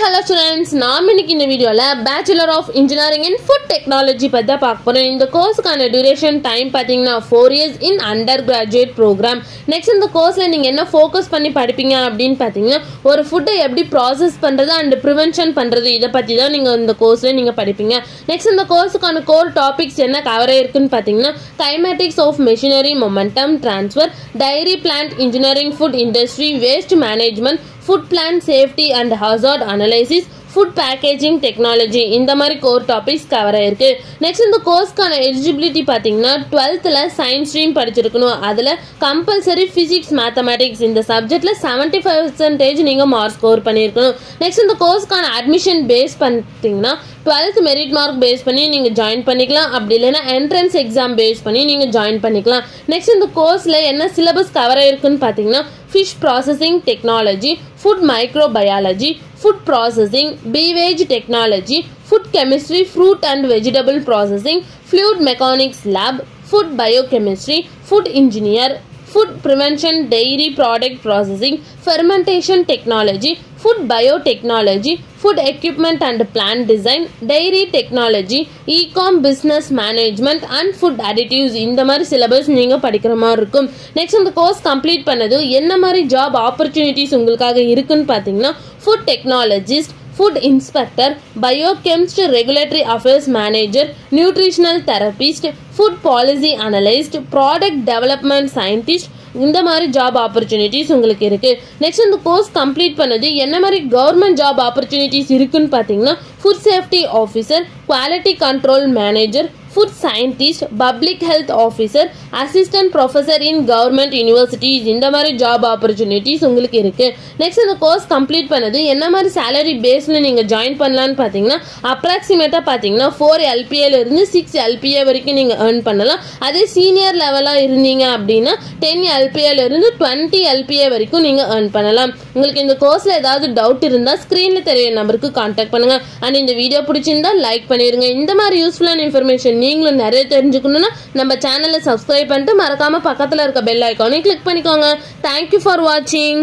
Hello students நாம் இன்னைக்கு இந்த வீடியோவில் bachelor of engineering in food technology பற்றி தான் பார்க்க போகிறோம் இந்த கோர்ஸுக்கான டியூரேஷன் டைம் பார்த்தீங்கன்னா four years in undergraduate program next இந்த கோர்ஸில் நீங்கள் என்ன ஃபோக்கஸ் பண்ணி படிப்பீங்க அப்படின்னு பார்த்தீங்கன்னா ஒரு ஃபுட்டை எப்படி ப்ராசஸ் பண்ணுறது அண்ட் ப்ரிவென்ஷன் பண்ணுறது இதை பற்றி தான் நீங்கள் இந்த கோர்ஸில் நீங்கள் படிப்பீங்க. நெக்ஸ்ட் இந்த கோர்ஸுக்கான கோர் டாபிக்ஸ் என்ன கவர் ஆயிருக்குன்னு பார்த்தீங்கன்னா kinematics of machinery momentum transfer dairy plant engineering food industry waste management food plan safety and hazard analysis food packaging technology இந்த மாதிரி கோர் டாபிக்ஸ் கவர் ஆயிருக்கு. நெக்ஸ்ட் இந்த கோர்ஸ்க்கான எலிஜிபிலிட்டி பார்த்தீங்கன்னா டுவெல்த்தில் சயின்ஸ் ஸ்ட்ரீம் படிச்சிருக்கணும். அதில் கம்பல்சரி ஃபிசிக்ஸ் மேத்தமேட்டிக்ஸ் இந்த சப்ஜெக்டில் செவன்ட்டி ஃபைவ் பர்சன்டேஜ் நீங்கள் மார்க் ஸ்கோர் பண்ணியிருக்கணும். நெக்ஸ்ட் இந்த கோர்ஸ்க்கான அட்மிஷன் பேஸ் பண்ணிட்டீங்கன்னா டுவெல்த் மெரிட் மார்க் பேஸ் பண்ணி நீங்கள் ஜாயின் பண்ணிக்கலாம். அப்படி இல்லைன்னா என்ட்ரன்ஸ் எக்ஸாம் பேஸ் பண்ணி நீங்கள் ஜாயின் பண்ணிக்கலாம். நெக்ஸ்ட் இந்த கோர்ஸில் என்ன சிலபஸ் கவர் ஆயிருக்குன்னு பார்த்தீங்கன்னா fish processing technology food microbiology, food processing, beverage technology, food chemistry, fruit and vegetable processing, fluid mechanics lab, food biochemistry, food engineer, food prevention dairy product processing fermentation technology food biotechnology food equipment and plan design dairy technology ecom business management and food additives இந்த மாதிரி syllabus நீங்கள் படிக்கிற மாதிரி இருக்கும். Next இந்த course complete பண்ணது என்ன மாதிரி ஜாப் ஆப்பர்ச்சுனிட்டிஸ் உங்களுக்காக இருக்குன்னு பார்த்தீங்கன்னா food technologist food inspector biochemist regulatory affairs manager nutritional therapist food policy analyst product development scientist இந்த மாதிரி ஜாப் ஆப்பர்ச்சுனிட்டிஸ் உங்களுக்கு இருக்கு. நெக்ஸ்ட் இந்த கோர்ஸ் கம்ப்ளீட் பண்ணது என்ன மாதிரி கவர்மெண்ட் ஜாப் ஆப்பர்ச்சுனிட்டிஸ் இருக்குன்னு பார்த்தீங்கன்னா food safety officer quality control manager food scientist public health officer assistant professor in government universities இந்த மாதிரி ஜாப் ஆப்பர்ச்சுனிட்டிஸ் உங்களுக்கு இருக்குது நெக்ஸ்ட் இந்த கோர்ஸ் கம்ப்ளீட் பண்ணது என்ன மாதிரி சேலரி பேஸில் நீங்கள் ஜாயின் பண்ணலான்னு பார்த்தீங்கன்னா அப்ராக்சிமேட்டாக பார்த்தீங்கன்னா ஃபோர் எல்பிஏலேருந்து சிக்ஸ் எல்பிஏ வரைக்கும் நீங்கள் ஏர்ன் பண்ணலாம். அதே சீனியர் லெவலாக இருந்தீங்க அப்படின்னா டென் எல்பிஏலேருந்து டுவெண்ட்டி எல்பிஏ வரைக்கும் நீங்கள் ஏர்ன் பண்ணலாம். உங்களுக்கு இந்த கோர்ஸில் ஏதாவது டவுட் இருந்தால் ஸ்க்ரீனில் தெரிய நம்பருக்கு கான்டாக்ட் பண்ணுங்கள் அண்ட் இந்த வீடியோ பிடிச்சிருந்தா லைக் பண்ணிடுங்க இந்த மாதிரி யூஸ்ஃபுல்லான இன்ஃபர்மேஷன் நீங்களும் நிறைய தெரிஞ்சுக்கணும்னா நம்ம சேனலை சப்ஸ்கிரைப் பண்ணிட்டு மறக்காமல் பக்கத்தில் இருக்க பெல் ஐக்கானையும் கிளிக் பண்ணிக்கோங்க. தேங்க்யூ ஃபார் வாட்சிங்